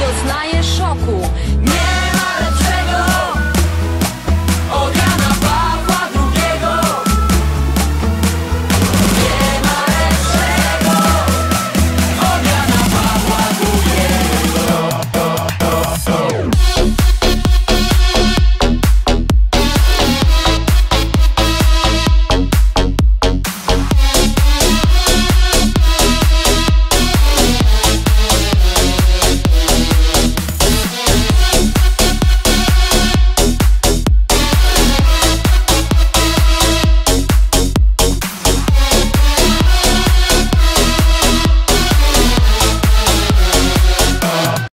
doznaje lions.